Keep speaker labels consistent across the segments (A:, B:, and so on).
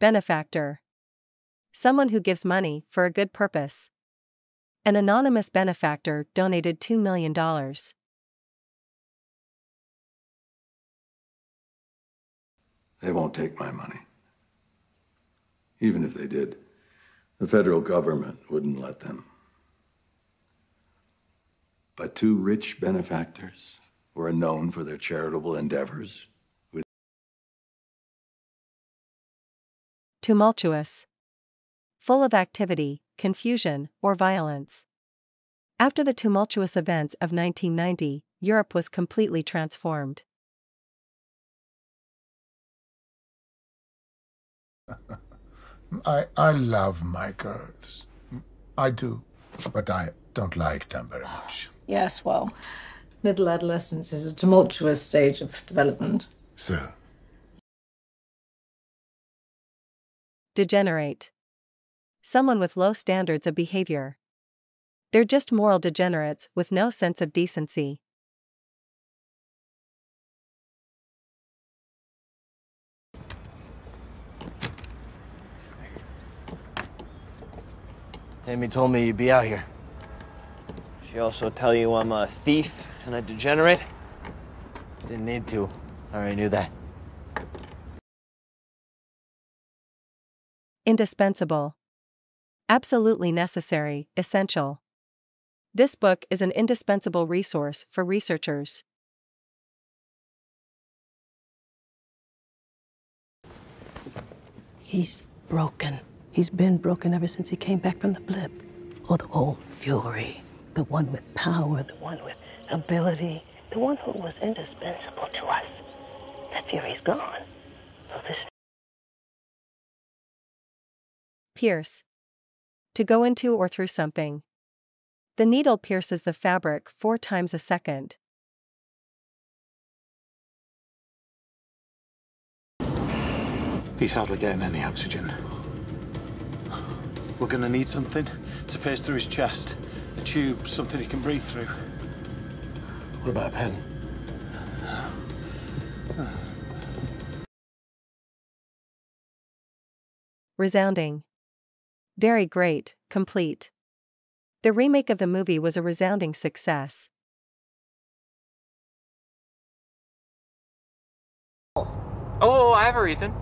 A: Benefactor. Someone who gives money for a good purpose. An anonymous benefactor donated $2 million.
B: They won't take my money. Even if they did, the federal government wouldn't let them. But two rich benefactors who are known for their charitable endeavors
A: Tumultuous. Full of activity, confusion, or violence. After the tumultuous events of 1990, Europe was completely transformed.
C: I, I love my girls. I do, but I don't like them very much.
D: Yes, well, middle adolescence is a tumultuous stage of development.
C: So,
A: Degenerate. Someone with low standards of behavior. They're just moral degenerates with no sense of decency.
E: Amy told me you'd be out here.
F: She also tell you I'm a thief and a degenerate?
E: Didn't need to. I already knew that.
A: Indispensable. Absolutely necessary, essential. This book is an indispensable resource for researchers.
G: He's broken. He's been broken ever since he came back from the blip. Oh, the old fury. The one with power, the one with ability, the one who was indispensable to us. That fury's gone. So this
A: Pierce. To go into or through something. The needle pierces the fabric four times a second.
H: He's hardly getting any oxygen. We're gonna need something to pierce through his chest. A tube, something he can breathe through.
C: what about a pen?
A: Resounding. Very great, complete. The remake of the movie was a resounding success.
I: Oh, I have a reason.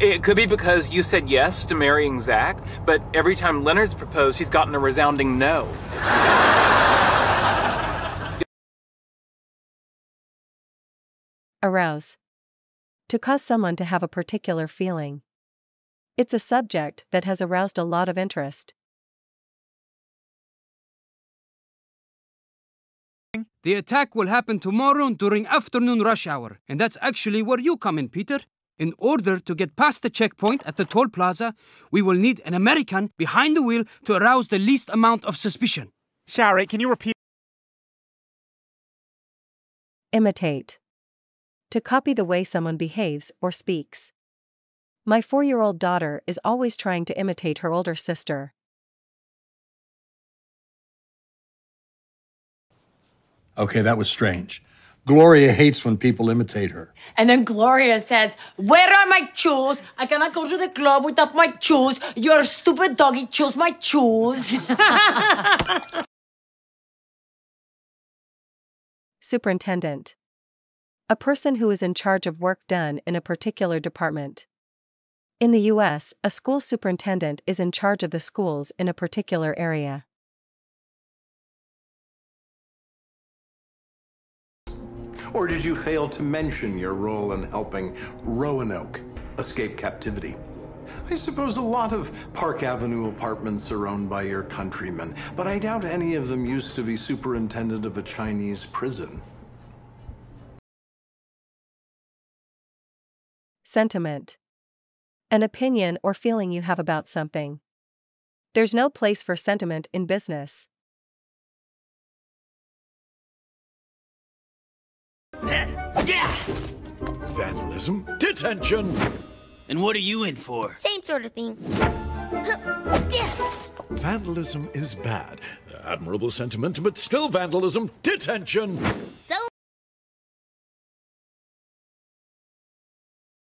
I: It could be because you said yes to marrying Zach, but every time Leonard's proposed, he's gotten a resounding no.
A: Arouse. To cause someone to have a particular feeling. It's a subject that has aroused a lot of interest.
J: The attack will happen tomorrow during afternoon rush hour, and that's actually where you come in, Peter. In order to get past the checkpoint at the toll plaza, we will need an American behind the wheel to arouse the least amount of suspicion.
K: Shari, can you repeat?
A: Imitate. To copy the way someone behaves or speaks. My four year old daughter is always trying to imitate her older sister.
L: Okay, that was strange. Gloria hates when people imitate her.
M: And then Gloria says, Where are my shoes? I cannot go to the club without my shoes. Your stupid doggy chose my shoes.
A: Superintendent. A person who is in charge of work done in a particular department. In the U.S., a school superintendent is in charge of the schools in a particular area.
N: Or did you fail to mention your role in helping Roanoke escape captivity? I suppose a lot of Park Avenue apartments are owned by your countrymen, but I doubt any of them used to be superintendent of a Chinese prison.
A: Sentiment. An opinion or feeling you have about something. There's no place for sentiment in business.
O: Vandalism, detention.
P: And what are you in for?
Q: Same sort of thing.
O: Vandalism is bad. Admirable sentiment, but still vandalism, detention.